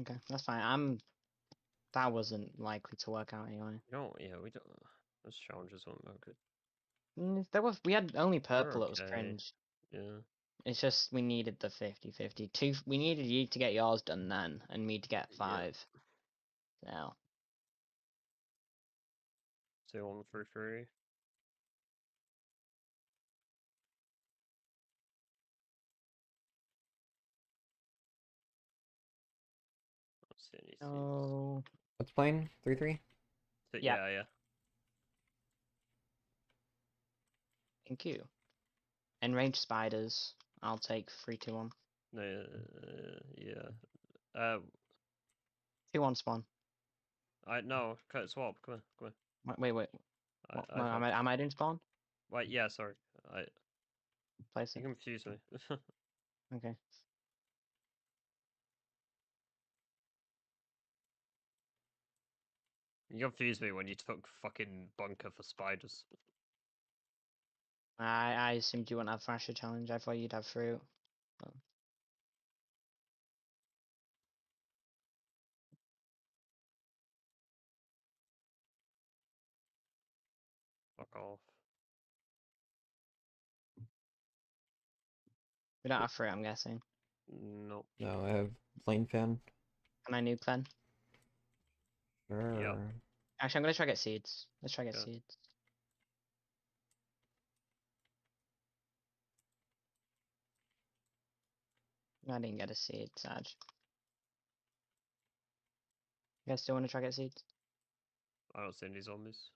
Okay, that's fine. I'm. That wasn't likely to work out anyway. No, yeah, we don't. Those challenges weren't that good. Mm, There was we had only purple. It was okay. cringe. Yeah. It's just we needed the 50-50. Two. We needed you to get yours done then, and me to get Yeah. five. Now. Two one three three. Don't see any seeds. Oh. What's playing? Three three. So- yeah. yeah, yeah. Thank you. Enraged spiders. I'll take three, two, one. No, uh, yeah. Uh, Two, one spawn. I no. Cut swap. Come on, come on. Wait, wait, wait. I, What, I no, am I am I doing spawn? Wait, yeah, sorry. I Place you it. confused me. Okay. You confused me when you took fucking bunker for spiders. I I assumed you wouldn't have Thrasher challenge. I thought you'd have fruit. Oh. Fuck off. We don't have fruit, I'm guessing. Nope. No, I have plane fan. Can I nuke then? Sure. Actually, I'm gonna try to get seeds. Let's try to get Yeah. seeds. I didn't get a seed, Sag. You guys still want to try get seeds? I don't see any zombies.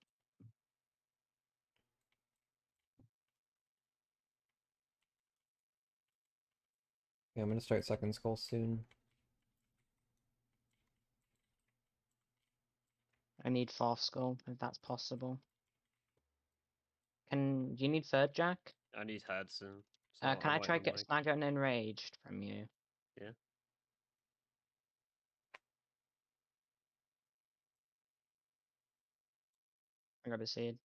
Yeah, I'm gonna start second skull soon. I need fourth skull, if that's possible. Can you need third jack? I need heads and. Uh, can I might try get snag and enraged from you? Yeah. I got a seed.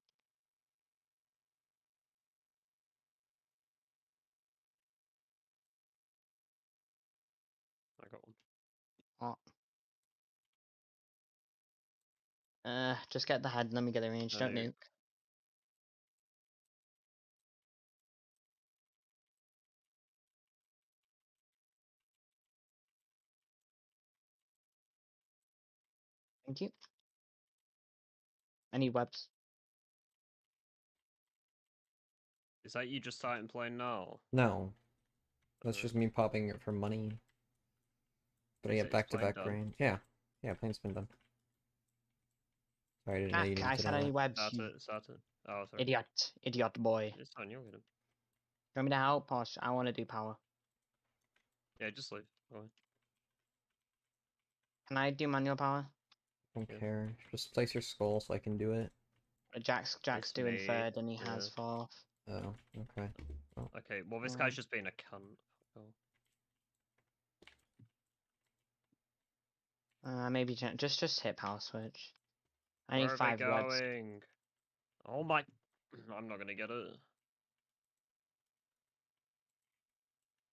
I got one. Uh, just get the head and let me get the range. Don't Okay. nuke. Thank you. I need webs. Is that you just starting playing now? No. No. That's just me popping it for money. But I get back to plane back range. Yeah. Yeah, plane's been done. Sorry, I didn't know you I needed said to know need that. webs. Start you it, start it. Oh, sorry. Idiot. Idiot boy. It's fine, you'll get him. You want me to help or sh- I want to do power? Yeah, just leave. Go. Can I do manual power? Don't Yeah. care. Just place your skull so I can do it. Uh, Jack's Jack's It's doing me, third and he has yeah. fourth. Oh, okay. Okay, well, this Um, guy's just being a cunt. Oh. Uh, maybe ju- just just hit power switch. I Where need are five they webs. going? Oh my. I'm not gonna get it.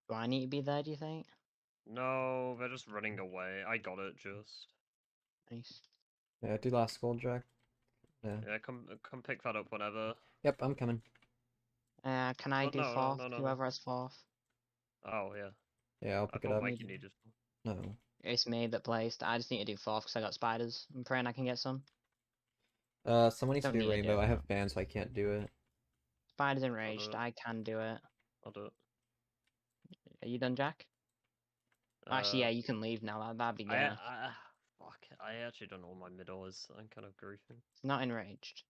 Do I need to be there? Do you think? No, they're just running away. I got it just. Nice. Yeah, do last skull, Jack. Yeah. Yeah, come come pick that up whenever. Yep, I'm coming. Uh, can I Oh, do no, no, fourth? no, no, no. Whoever has fourth. Oh yeah. Yeah, I'll I pick it thought up. Mikey Maybe. needed. No. It's me that placed. I just need to do fourth because I got spiders. I'm praying I can get some. Uh, someone needs to Don't do need to do rainbow. I it. have banned, so I can't do it. Spiders enraged. I can do it. I'll do it. Are you done, Jack? Actually, Uh, yeah, you can leave now. That, that'd be good. I, I, fuck. I actually don't know what my middle is. I'm kind of griefing. It's not enraged.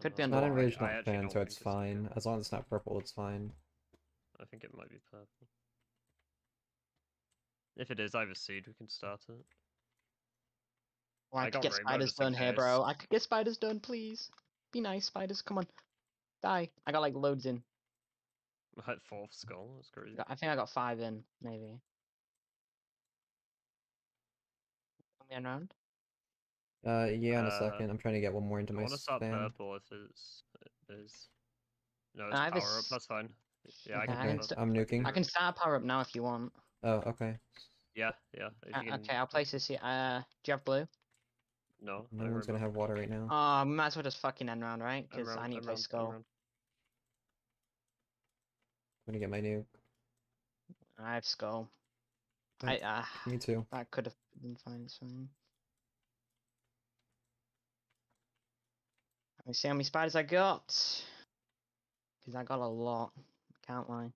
Could be Uh, Not the I- enraged, I not actually fan, don't so think it's good. fine. As long as it's not purple, it's fine. I think it might be purple. If it is, I have a seed. We can start it. Well, I, I could get spiders done here, bro. I could get spiders done, please. Be nice, spiders. Come on. Die. I got like loads in. I had fourth skull. That's crazy. I think I got five in, maybe. Coming around. Uh, yeah, in a Uh, second. I'm trying to get one more into I my want to start spam. purple if it's it is. No, it's I have a power up. s- That's fine. Yeah, I Okay, can I can. I am nuking. I can start power up now if you want. Oh, okay. Yeah, yeah. Uh, can- okay, I'll place this here. Uh, do you have blue? No, No one's gonna have water right now. Oh, we might as well just fucking end round, right? Because I need I'm to play round, skull. I'm gonna get my nuke. I have skull. Yeah, I uh, Me too. that could have been fine. It's fine. Let me see how many spiders I got. Because I got a lot. Can't lie.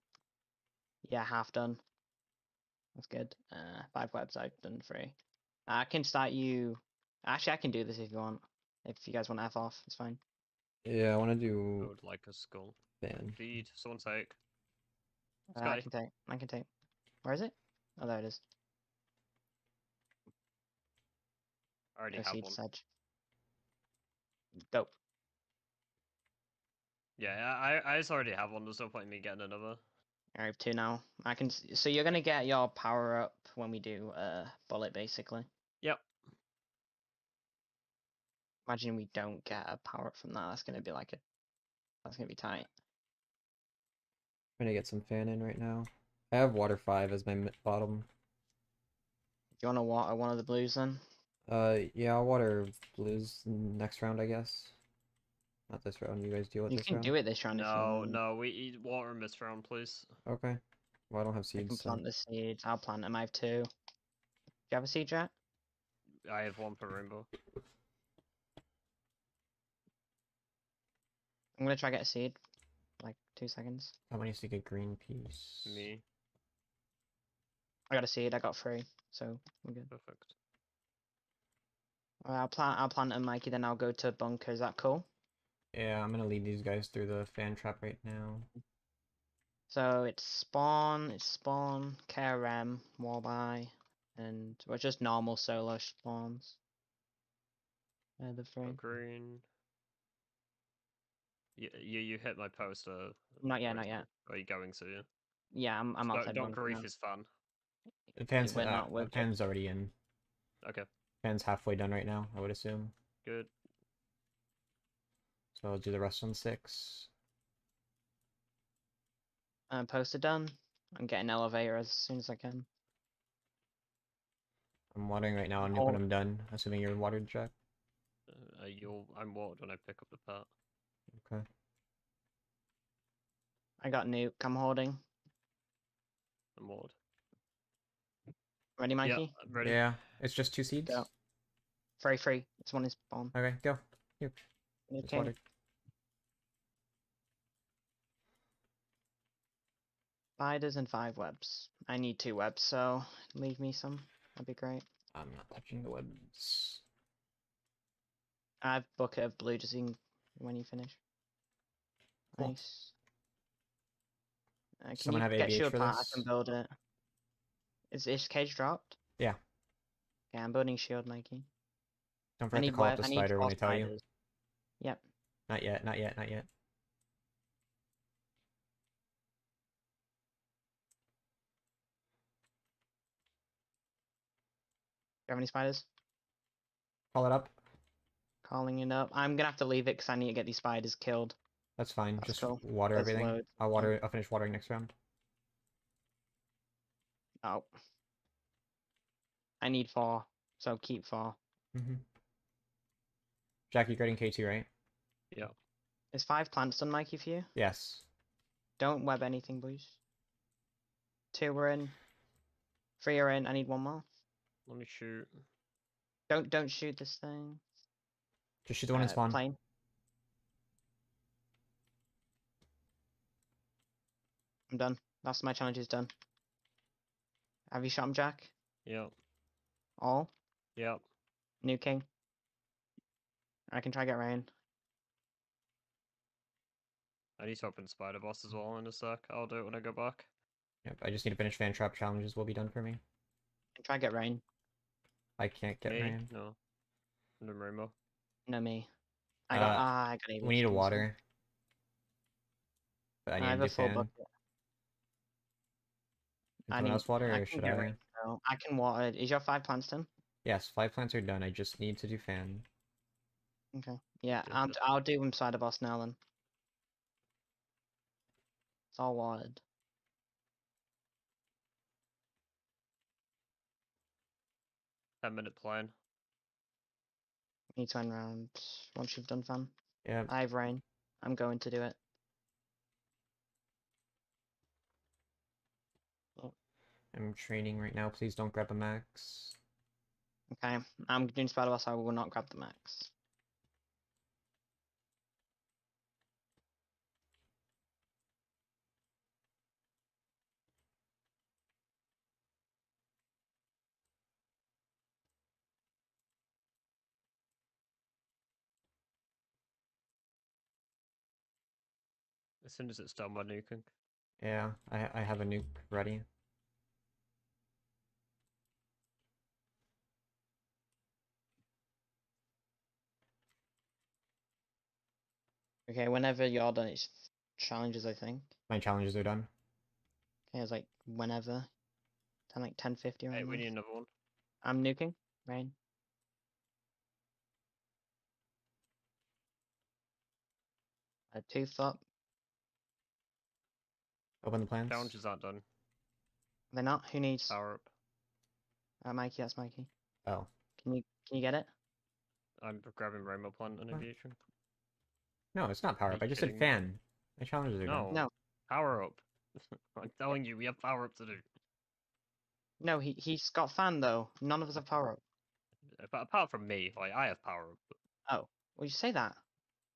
Yeah, half done. That's good. Uh, five webs I've done three. I can start you. Actually, I can do this if you want. If you guys want to F off, it's fine. Yeah, I wanna do. I do would like a skull. fan. Feed, someone take. Uh, I can take. I can take. Where is it? Oh, there it is. I already Go have seed one. sedge. Dope. Yeah, I I just already have one. There's no point in me getting another. I have two now. I can. s- So you're gonna get your power up when we do uh bullet, basically. Yep. Imagine we don't get a power up from that. That's gonna be like a. That's gonna be tight. I'm gonna get some fan in right now. I have water five as my bottom. Do you wanna water one of the blues then? Uh, yeah, I'll water blues next round, I guess. Not this round. You guys deal with You this can do it this round if you No, want. no, we eat water in this round, please. Okay. Well, I don't have seeds. I can seeds. so- plant the seeds. I'll plant them. I have two. Do you have a seed, Jack? I have one for rainbow. I'm gonna try get a seed. Like two seconds. How many to get green piece? Me, I got a seed. I got three. So we're good. perfect. Alright, I'll plant. I'll plant a Mikey. Then I'll go to bunker. Is that cool? Yeah, I'm gonna lead these guys through the fan trap right now. So it's spawn, it's spawn, KRM, Warby, and well, just normal solo spawns. Uh, the Got three. green. You, you you hit my poster. Not yet, not yet. the- Are you going to? Yeah. Yeah, I'm I'm Don't- outside Don't grief now. his fan. The fan's, we're uh, not- the we're- already in. Okay, Fan's halfway done right now, I would assume. good. So I'll do the rest on six. Uh, poster done. I'm getting elevator as soon as I can. I'm watering right now, and Oh. when I'm done, assuming you're watered, Jack. Uh, you'll. I'm watered when I pick up the part. Okay. I got nuke. I'm holding. I'm watered. Ready, Mikey? Yeah, I'm ready. Yeah, it's just two seeds. Go. Free, free. It's one is spawn. Okay, go. It's Okay. watered. Spiders and five webs. I need two webs, so leave me some. That'd be great. I'm not touching the webs. I have bucket of blue just in when you finish. Nice. Uh, can Someone you have get ABH shield for part? I can build it. Is this cage dropped? Yeah. Yeah, I'm building shield, Mikey. Don't forget to call web. out the I spider when I tell you. Yep. Not yet, not yet, not yet. Do you have any spiders? Call it up. Calling it up. I'm gonna have to leave it because I need to get these spiders killed. That's fine. That's Just cool. water That's everything. loads. I'll water. I'll finish watering next round. Oh. I need four, so keep four. Mm-hmm. Jack, you're getting K2, right? Yeah. Is five plants done, Mikey, for you? Yes. Don't web anything, boys. Two are in. Three are in. I need one more. Let me shoot. Don't don't shoot this thing. Just shoot the one in Uh, spawn. Plane. I'm done. That's my challenge is done. Have you shot him, Jack? Yep. All? Yep. New king? I can try get rain. I need to open spider boss as well in a sec. I'll do it when I go back. Yep. I just need to finish fan trap challenges. Will be done for me. I can try get rain. I can't get Me? rain. No. No rainbow. No me. I got Uh, ah, I got ABH We need a water. But I I need have a do full bucket. Can I someone need- else water, I or should get I? rain, so I can water. Uh, is your five plants done? Yes, five plants are done. I just need to do fan. Okay. Yeah, Yeah, I'll, but- I'll do inside the boss now then. It's all watered. Ten minute plan. Need to end round once you've done fan. Yeah, I have rain. I'm going to do it. I'm training right now. Please don't grab a max. Okay, I'm doing Spider Boss. I will not grab the max. As soon as it's done, we're nuking. Yeah, I I have a nuke ready. Okay, whenever you're done, it's challenges. I think. My challenges are done. Okay, it's like whenever. Ten like ten fifty Hey, around we there. need another one. I'm nuking. Rain. A tooth up. Open the plans. Challenges aren't done. They're not. Who needs? Power up. Uh, Mikey, that's Mikey. Oh, Can you can you get it? I'm grabbing rainbow plant and What? aviation. No, it's not power up. I just said fan. My challenges are No. done. No. Power up. I'm telling you, we have power up to do. No, he he's got fan though. None of us have power up. But apart from me, like I have power up. but Well, you say that.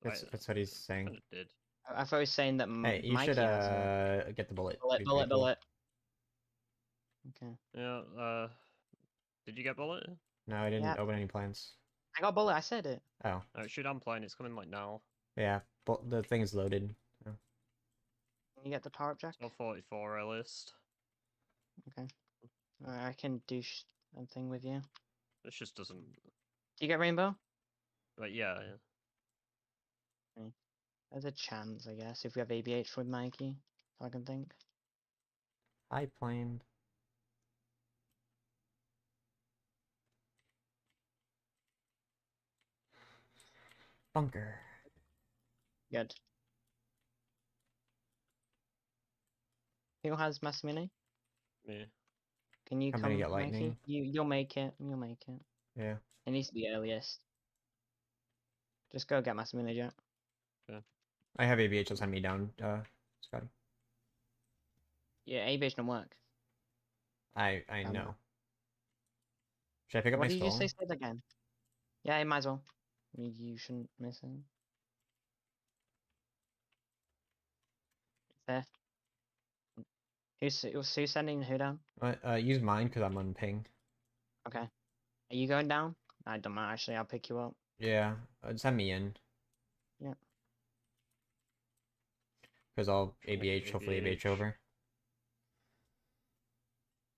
That's I- that's what he's saying. kinda did. I, I thought he was saying that. M- Hey, you Mikey should has uh get the bullet. bullet, bullet, cool. bullet. Okay, Yeah. Uh, did you get bullet? No, I didn't Yeah. open any plans. I got bullet. I said it. Oh, Oh, shoot, I'm playing. It's coming like now. Yeah. But the thing is loaded. Can you get the power up, Jack? It's 44 a list. Okay. Alright, I can do sh- something with you. This just doesn't. Do you get rainbow? But yeah, yeah. There's a chance, I guess, if we have ABH with Mikey. I can think. High plane. Bunker. Good. Who has mass mini? Me. Can you I'm come, gonna get Mikey? lightning. You you'll make it. You'll make it. Yeah. It needs to be earliest. Just go get mass mini, Jack. I have ABH. Just send me down, uh, Scotty. Yeah, ABH don't work. I I Um, know. Should I pick up what my did you just say? Say that again. Yeah, you might as well. You, you shouldn't miss it. It's there. Who's who's who's sending who down? Uh, uh, use mine because I'm on ping. Okay. Are you going down? I don't mind. Actually, I'll pick you up. Yeah, uh, send me in. Yeah. Because I'll ABH, hopefully ABH ABH. over.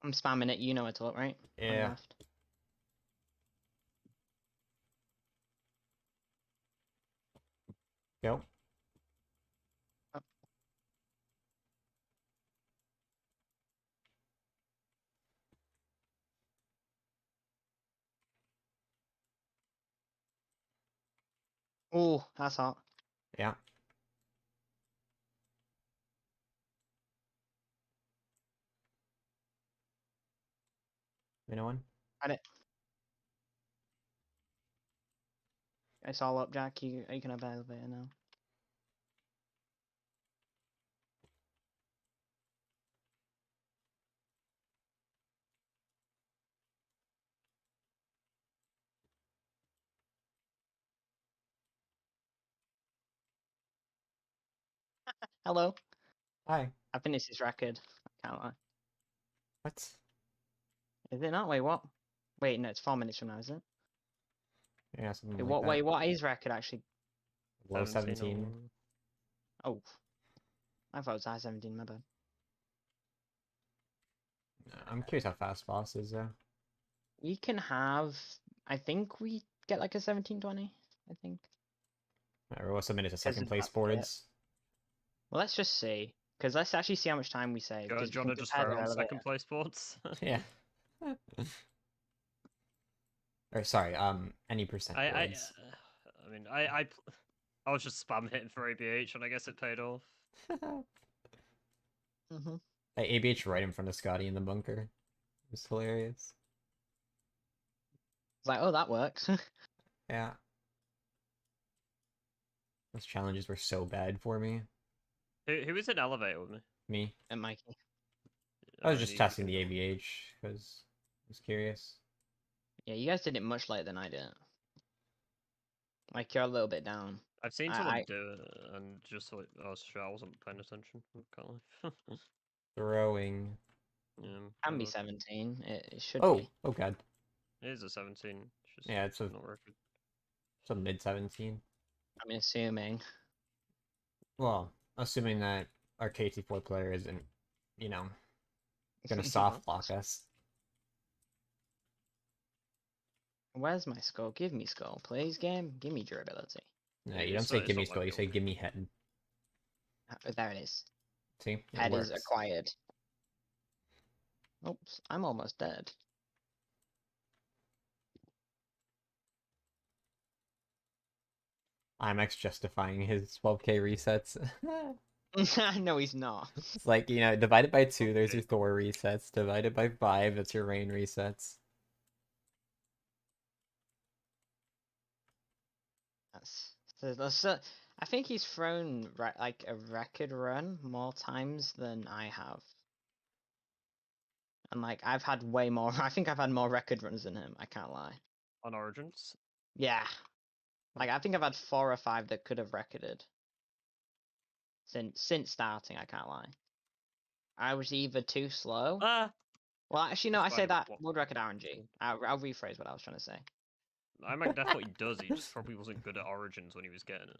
I'm spamming it. You know where to look, right? Yeah. left. Go. Oh, that's hot. Yeah. Minute one. It's all up, Jack. You you can have elevator now. Hello. Hi. I finished this record. I can't lie. What? Is it not? Wait, what? Wait, no, it's four minutes from now, is it? Yeah, something Wait, like what? that. Wait, what is record actually? Low 17 17. Oh, I thought it was I seventeen. My bad. I'm curious how fast boss is though. We can have. I think we get like a seventeen twenty. I think. Or we'll submit it to second place boards. Well, let's just see, because let's actually see how much time we save. Go, 'cause do you want to just compare throw on elevator. second place boards? yeah. or sorry, um, any percent I, I, uh, I mean, I, I, I was just spam hitting for ABH, and I guess it paid off. Mhm. I ABH right in front of Scotty in the bunker. It was hilarious. It's like, oh, that works. Yeah. Those challenges were so bad for me. Who who was in elevator with me? Me. and Mikey. I was just testing the ABH because I was curious. Yeah, you guys did it much later than I did. Like you're a little bit down. I've seen I- someone I- do it and just like, oh shit, I wasn't paying attention. Can't lie. Throwing. yeah, Can be whatever. 17. It, it should Oh, be. oh oh god. It is a 17. It's just Yeah, it's a not record. it's a mid seventeen. I'm assuming. Well, assuming that our KT4 player isn't, you know, gonna soft block us. Where's my skull? Give me skull, please, game. Give me durability. No, you don't it's say give me skull, you say give me head. Uh, There it is. See? It Head is acquired. Oops, I'm almost dead. IMAX justifying his 12k resets. no, he's not. it's like, you know, divided by two, there's your Thor resets. Divided by five, it's your rain resets. That's, so that's so- I think he's thrown re- like a record run more times than I have. And like I've had way more. I think I've had more record runs than him. I can't lie. On Origins? Yeah. Like I think I've had four or five that could have recorded. Since since starting, I can't lie. I was either too slow. Ah! well, actually, no. I say that what- world record RNG. I'll, I'll rephrase what I was trying to say. IMAC definitely does. He just probably wasn't good at Origins when he was getting it.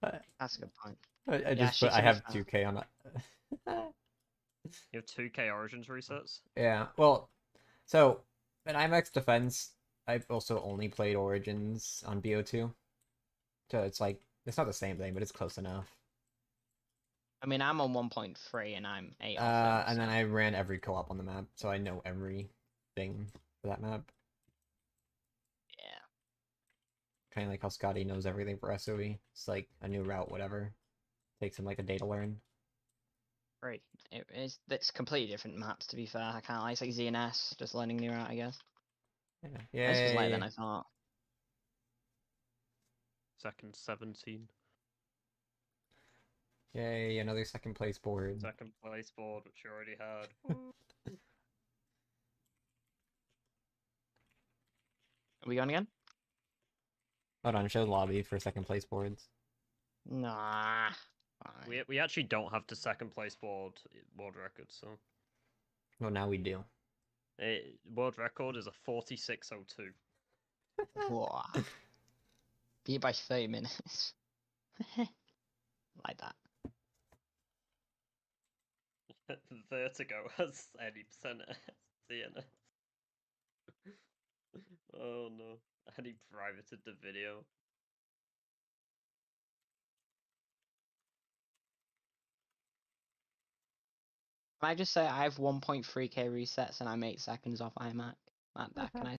But That's a good point. I, I just she put, I have 2k on it. You have 2k Origins resets? yeah, well, so in IMAX defense, I've also only played Origins on BO2. So it's like, it's not the same thing, but it's close enough. I mean, I'm on 1.3 and I'm eight. Uh, it, and then I ran every co-op on the map, so I know everything for that map. yeah. Kind of like how Scotty knows everything for SOE. It's like a new route, whatever. Takes him like a day to learn. Right. It is. It's completely different maps. To be fair, I can't lie. It's like ZNS, just learning new route, I guess. Yeah, This was later yeah. than I thought. Second 17. Yay, another second place board. Second place board, which you already had. Are we going again? Hold on, show the lobby for second place boards. Nah. fine. we, we actually don't have the second place board world record, so. Well, now we do. It, world record is a 4602. Whoa. Beat by 30 minutes. like that. Vertigo has any percent DNS. oh no. And he privated the video. I just say I have 1.3k resets and I'm 8 seconds off iMac? That, that can uh-huh. I